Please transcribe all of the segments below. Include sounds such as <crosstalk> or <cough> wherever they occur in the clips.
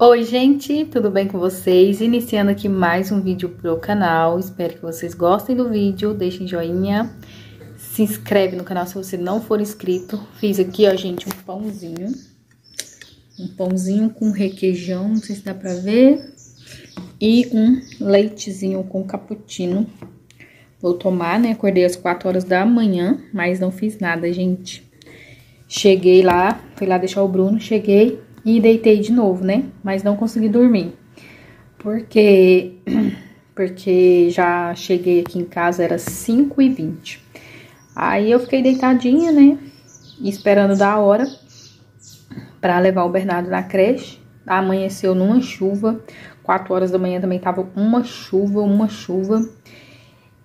Oi gente, tudo bem com vocês? Iniciando aqui mais um vídeo pro canal, espero que vocês gostem do vídeo, deixem joinha, se inscreve no canal se você não for inscrito. Fiz aqui, ó gente, um pãozinho, um pãozinho com requeijão, não sei se dá pra ver, e um leitezinho com cappuccino. Vou tomar, né, acordei às 4 horas da manhã, mas não fiz nada, gente. Cheguei lá, fui lá deixar o Bruno, cheguei e deitei de novo, né? Mas não consegui dormir. Porque, <clears throat> porque já cheguei aqui em casa, era 5 e 20 Aí eu fiquei deitadinha, né? Esperando da hora para levar o Bernardo na creche. Amanheceu numa chuva. 4 horas da manhã também tava uma chuva, uma chuva.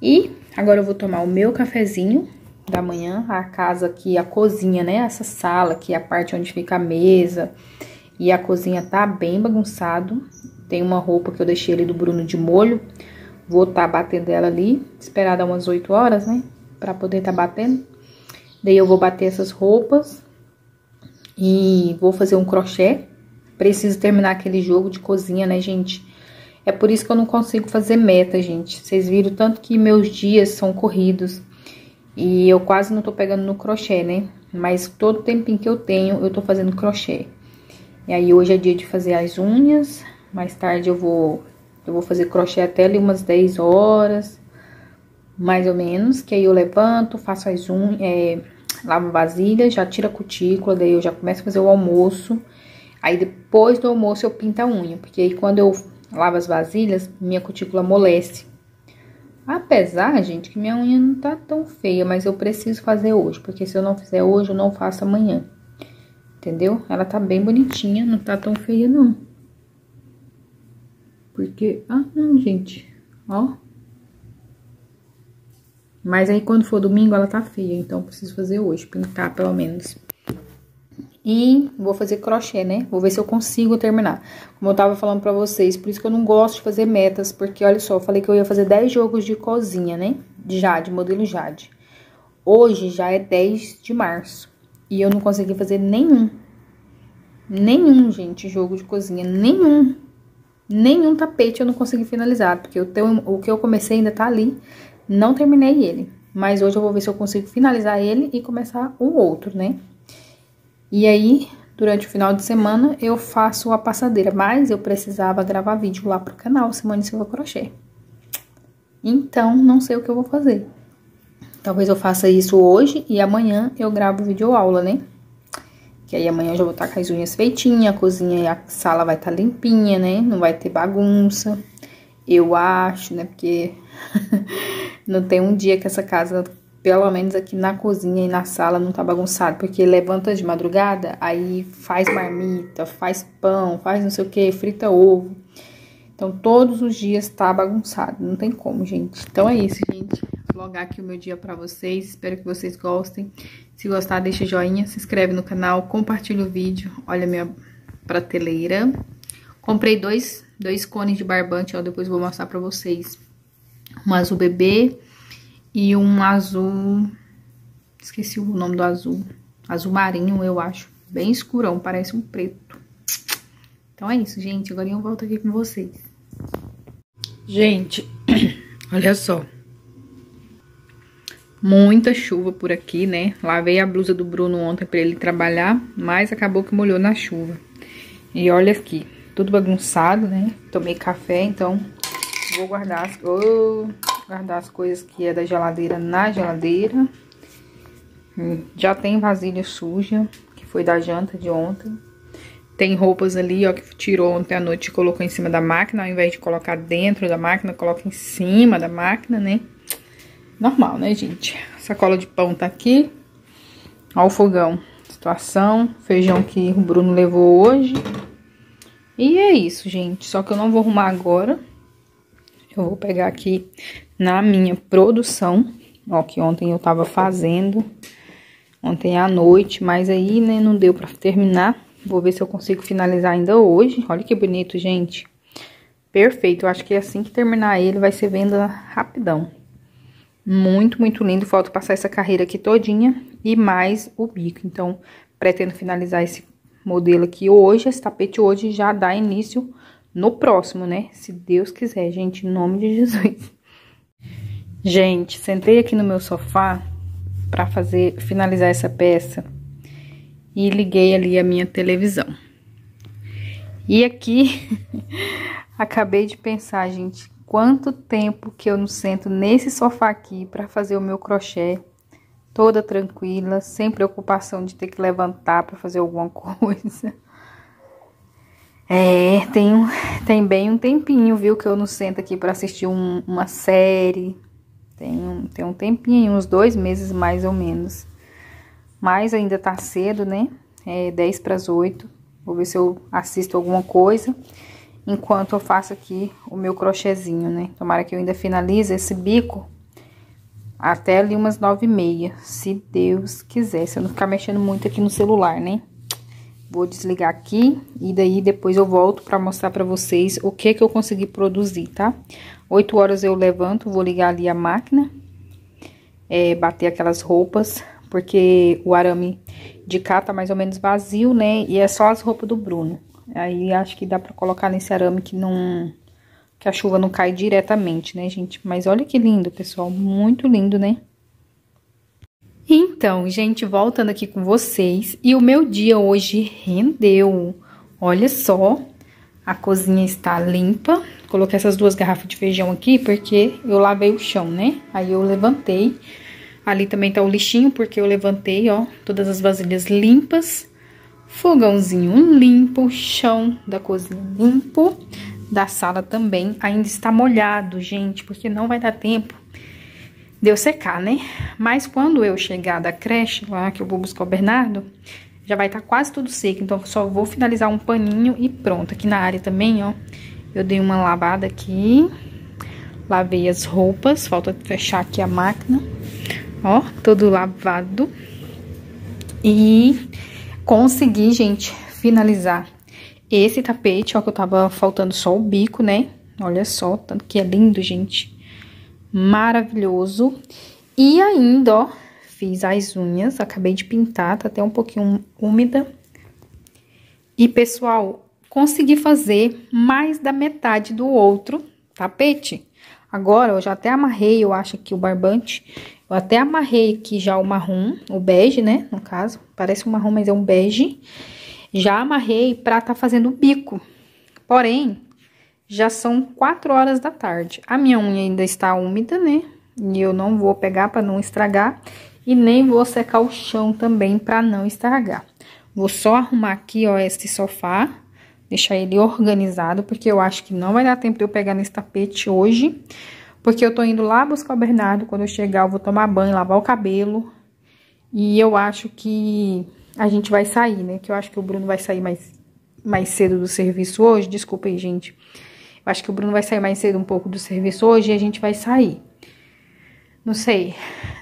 E agora eu vou tomar o meu cafezinho da manhã, a casa aqui, a cozinha, né? Essa sala aqui, a parte onde fica a mesa. E a cozinha tá bem bagunçado. Tem uma roupa que eu deixei ali do Bruno de molho. Vou tá batendo ela ali, esperar dar umas 8 horas, né? Pra poder tá batendo. Daí eu vou bater essas roupas. E vou fazer um crochê. Preciso terminar aquele jogo de cozinha, né, gente? É por isso que eu não consigo fazer meta, gente. Vocês viram tanto que meus dias são corridos. E eu quase não tô pegando no crochê, né? Mas todo tempinho que eu tenho, eu tô fazendo crochê. E aí hoje é dia de fazer as unhas. Mais tarde eu vou eu vou fazer crochê até ali umas 10 horas, mais ou menos, que aí eu levanto, faço as unhas, é, lavo vasilha, já tiro a cutícula, daí eu já começo a fazer o almoço. Aí depois do almoço eu pinto a unha, porque aí quando eu lavo as vasilhas, minha cutícula amolece. Apesar, gente, que minha unha não tá tão feia, mas eu preciso fazer hoje, porque se eu não fizer hoje, eu não faço amanhã. Entendeu? Ela tá bem bonitinha, não tá tão feia, não. Porque... Ah, não, gente. Ó. Mas aí, quando for domingo, ela tá feia. Então, preciso fazer hoje. Pintar, pelo menos. E vou fazer crochê, né? Vou ver se eu consigo terminar. Como eu tava falando pra vocês, por isso que eu não gosto de fazer metas, porque olha só, eu falei que eu ia fazer 10 jogos de cozinha, né? De Jade, modelo Jade. Hoje já é 10 de março e eu não consegui fazer nenhum. Nenhum, gente, jogo de cozinha, nenhum. Nenhum tapete eu não consegui finalizar, porque o, teu, o que eu comecei ainda tá ali, não terminei ele. Mas hoje eu vou ver se eu consigo finalizar ele e começar o outro, né? E aí, durante o final de semana, eu faço a passadeira. Mas eu precisava gravar vídeo lá pro canal Simone Silva Crochê. Então, não sei o que eu vou fazer. Talvez eu faça isso hoje e amanhã eu gravo vídeo aula, né? Que aí amanhã eu já vou estar com as unhas feitinhas, a cozinha e a sala vai estar limpinha, né? Não vai ter bagunça. Eu acho, né? Porque <laughs> não tem um dia que essa casa pelo menos aqui na cozinha e na sala não tá bagunçado, porque levanta de madrugada, aí faz marmita, faz pão, faz não sei o que, frita ovo. Então, todos os dias tá bagunçado, não tem como, gente. Então, é isso, gente. Vlogar aqui o meu dia pra vocês, espero que vocês gostem. Se gostar, deixa joinha, se inscreve no canal, compartilha o vídeo. Olha a minha prateleira. Comprei dois, dois cones de barbante, ó, depois vou mostrar pra vocês. Um azul bebê e um azul... Esqueci o nome do azul. Azul marinho, eu acho. Bem escurão, parece um preto. Então é isso, gente. Agora eu volto aqui com vocês. Gente, <clears throat> olha só. Muita chuva por aqui, né? Lavei a blusa do Bruno ontem pra ele trabalhar, mas acabou que molhou na chuva. E olha aqui, tudo bagunçado, né? Tomei café, então vou guardar as... Oh, guardar as coisas que é da geladeira na geladeira. Já tem vasilha suja, que foi da janta de ontem. Tem roupas ali, ó, que tirou ontem à noite e colocou em cima da máquina, ao invés de colocar dentro da máquina, coloca em cima da máquina, né? Normal, né, gente? Sacola de pão tá aqui. Ó o fogão. Situação, feijão que o Bruno levou hoje. E é isso, gente. Só que eu não vou arrumar agora. Eu vou pegar aqui na minha produção, ó, que ontem eu tava fazendo, ontem à noite, mas aí, né, não deu pra terminar. Vou ver se eu consigo finalizar ainda hoje. Olha que bonito, gente. Perfeito, eu acho que assim que terminar ele vai ser venda rapidão. Muito, muito lindo. Falta passar essa carreira aqui todinha e mais o bico. Então, pretendo finalizar esse modelo aqui hoje, esse tapete hoje já dá início no próximo, né? Se Deus quiser, gente, em nome de Jesus. Gente, sentei aqui no meu sofá para fazer finalizar essa peça e liguei ali a minha televisão. E aqui <laughs> acabei de pensar, gente, quanto tempo que eu não sento nesse sofá aqui para fazer o meu crochê toda tranquila, sem preocupação de ter que levantar para fazer alguma <laughs> coisa. É, tem, tem bem um tempinho, viu, que eu não sento aqui para assistir um, uma série. Tem um, tem um tempinho, uns dois meses mais ou menos. Mas ainda tá cedo, né? É 10 para as 8. Vou ver se eu assisto alguma coisa. Enquanto eu faço aqui o meu crochêzinho, né? Tomara que eu ainda finalize esse bico até ali umas nove e meia, se Deus quiser. Se eu não ficar mexendo muito aqui no celular, né? Vou desligar aqui e daí depois eu volto para mostrar para vocês o que que eu consegui produzir, tá? 8 horas eu levanto, vou ligar ali a máquina, é, bater aquelas roupas, porque o arame de cá tá mais ou menos vazio, né? E é só as roupas do Bruno. Aí acho que dá pra colocar nesse arame que não... Que a chuva não cai diretamente, né, gente? Mas olha que lindo, pessoal. Muito lindo, né? Então, gente, voltando aqui com vocês, e o meu dia hoje rendeu. Olha só, a cozinha está limpa. Coloquei essas duas garrafas de feijão aqui porque eu lavei o chão, né? Aí eu levantei. Ali também tá o lixinho porque eu levantei, ó, todas as vasilhas limpas. Fogãozinho limpo, chão da cozinha limpo, da sala também ainda está molhado, gente, porque não vai dar tempo deu secar, né? Mas quando eu chegar da creche, lá que eu vou buscar o Bernardo, já vai estar tá quase tudo seco. Então, só vou finalizar um paninho e pronto. Aqui na área também, ó, eu dei uma lavada aqui. Lavei as roupas, falta fechar aqui a máquina. Ó, todo lavado. E consegui, gente, finalizar esse tapete, ó, que eu tava faltando só o bico, né? Olha só, tanto que é lindo, gente maravilhoso. E ainda, ó, fiz as unhas, acabei de pintar, tá até um pouquinho úmida. E, pessoal, consegui fazer mais da metade do outro tapete. Agora, eu já até amarrei, eu acho que o barbante. Eu até amarrei aqui já o marrom, o bege, né, no caso. Parece um marrom, mas é um bege. Já amarrei pra tá fazendo o bico. Porém, já são 4 horas da tarde. A minha unha ainda está úmida, né? E eu não vou pegar para não estragar. E nem vou secar o chão também para não estragar. Vou só arrumar aqui, ó, este sofá. Deixar ele organizado, porque eu acho que não vai dar tempo de eu pegar nesse tapete hoje. Porque eu tô indo lá buscar o Bernardo. Quando eu chegar, eu vou tomar banho, lavar o cabelo. E eu acho que a gente vai sair, né? Que eu acho que o Bruno vai sair mais, mais cedo do serviço hoje. Desculpa aí, gente. Acho que o Bruno vai sair mais cedo um pouco do serviço hoje e a gente vai sair. Não sei,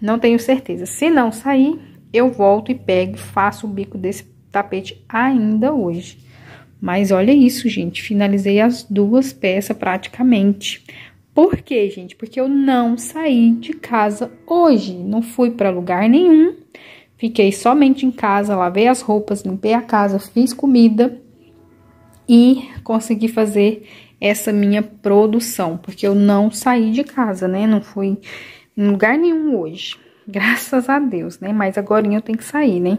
não tenho certeza. Se não sair, eu volto e pego e faço o bico desse tapete ainda hoje. Mas olha isso, gente, finalizei as duas peças praticamente. Por quê, gente? Porque eu não saí de casa hoje, não fui para lugar nenhum. Fiquei somente em casa, lavei as roupas, limpei a casa, fiz comida e consegui fazer essa minha produção, porque eu não saí de casa, né? Não fui em lugar nenhum hoje, graças a Deus, né? Mas agora eu tenho que sair, né?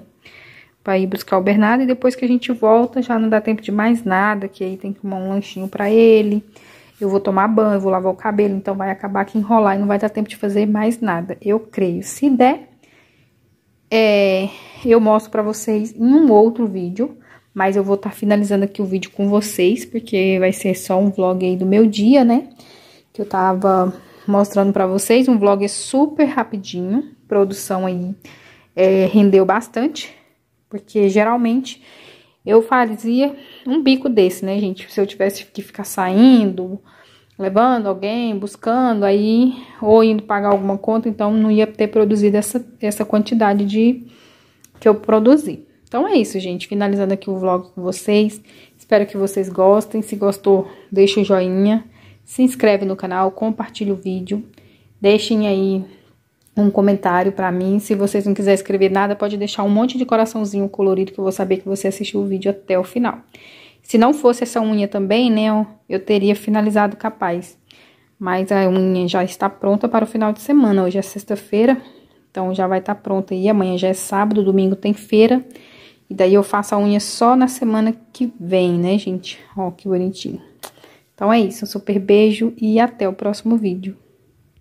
Pra ir buscar o Bernardo e depois que a gente volta já não dá tempo de mais nada, que aí tem que tomar um lanchinho pra ele. Eu vou tomar banho, vou lavar o cabelo, então vai acabar que enrolar e não vai dar tempo de fazer mais nada. Eu creio. Se der, é, eu mostro pra vocês em um outro vídeo mas eu vou estar tá finalizando aqui o vídeo com vocês, porque vai ser só um vlog aí do meu dia, né? Que eu tava mostrando pra vocês, um vlog super rapidinho, produção aí é, rendeu bastante, porque geralmente eu fazia um bico desse, né, gente? Se eu tivesse que ficar saindo, levando alguém, buscando aí, ou indo pagar alguma conta, então não ia ter produzido essa, essa quantidade de que eu produzi. Então é isso, gente. Finalizando aqui o vlog com vocês. Espero que vocês gostem. Se gostou, deixa o joinha. Se inscreve no canal, compartilha o vídeo. Deixem aí um comentário pra mim. Se vocês não quiserem escrever nada, pode deixar um monte de coraçãozinho colorido que eu vou saber que você assistiu o vídeo até o final. Se não fosse essa unha também, né, eu teria finalizado capaz. Mas a unha já está pronta para o final de semana. Hoje é sexta-feira, então já vai estar pronta aí. Amanhã já é sábado, domingo tem feira. E daí eu faço a unha só na semana que vem, né, gente? Ó, que bonitinho. Então é isso, um super beijo e até o próximo vídeo.